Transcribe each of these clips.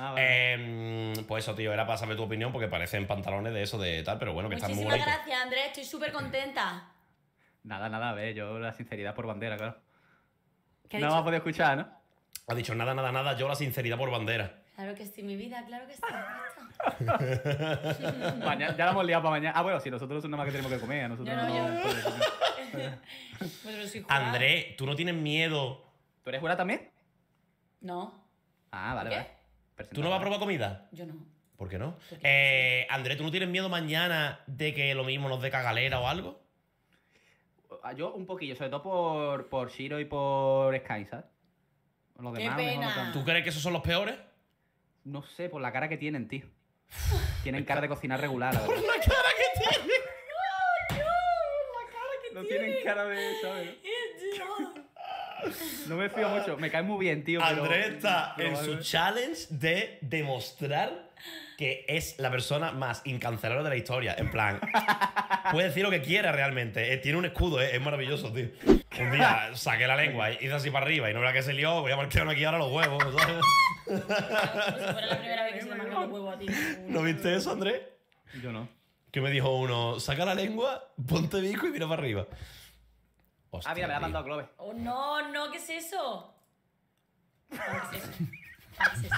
Ah, vale. Eh, pues eso, tío, era para saber tu opinión porque parecen pantalones de eso, de tal, pero bueno, que están muy Muchísimas gracias, Andrés. Estoy súper contenta. Nada, nada, a ver, yo la sinceridad por bandera, claro. ¿Qué ha No me has podido escuchar, ¿no? Ha dicho nada, nada, nada, yo la sinceridad por bandera. Claro que sí, mi vida, claro que sí. Mañana, ya la hemos liado para mañana. Ah, bueno, si nosotros nada más que tenemos que comer, a nosotros Yo no, no. Andrés, ¿tú no tienes miedo? ¿Tú eres jurada también? No, Ah, vale, ¿Qué? vale. ¿Tú no vas a probar comida? yo no. ¿Por qué no? ¿Por Eh, Andrés, ¿tú no tienes miedo mañana de que lo mismo nos dé cagalera o algo? Ah, Yo un poquillo, sobre todo por, por Shiro y por Sky, ¿sabes? Los Qué demás, mejor no. ¿Tú crees que esos son los peores? No sé, por la cara que tienen, tío. Tienen cara de cocinar regular, la verdad. La cara que. No tienen cara de, ¿sabes? No me fío mucho. Me cae muy bien, tío. pero- Andrés está pero en vale. su challenge de demostrar que es la persona más incancelable de la historia. En plan, puede decir lo que quiera realmente. Eh, tiene un escudo, eh, es maravilloso, tío. Un día saqué la lengua, hice así para arriba y no era que se lió, voy a marcar aquí ahora los huevos. ¿sabes? Como si fuera la primera vez que se le marcan los huevos a ti. ¿No viste eso, Andrés? Yo no. Que me dijo uno, saca la lengua, ponte bico y mira para arriba. Hostia, Ah, mira, me la ha mandado Clove. Oh, no, no, ¿qué es eso? ¿Qué es eso? ¿Qué es eso?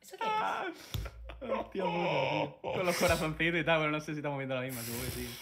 ¿Eso qué es? Hostia puta, tío. Con los corazoncitos y tal, pero no sé si estamos viendo la misma, supongo que sí.